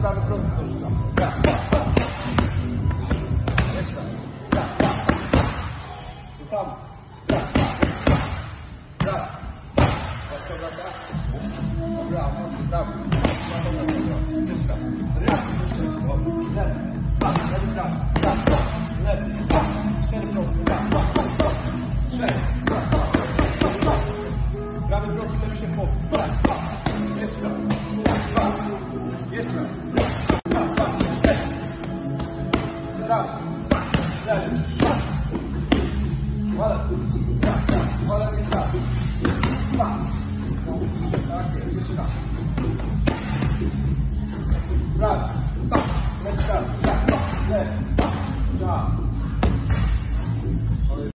prawy prosty dorzucam. Jeszcze. To samo. Brawo. Kto wraca? Brawo, brawo. Dyszka. Raz, trzy, cztery. Dwa, lewy, prawy. Dwa, lewy, dwa. Cztery proste. Dwa, dwa, dwa. Sześć. Prawy prosty też się powtórzy. Jeszcze. Dwa, dwa. Bravo. Back. Let's go. Back. Left. Back. Drive.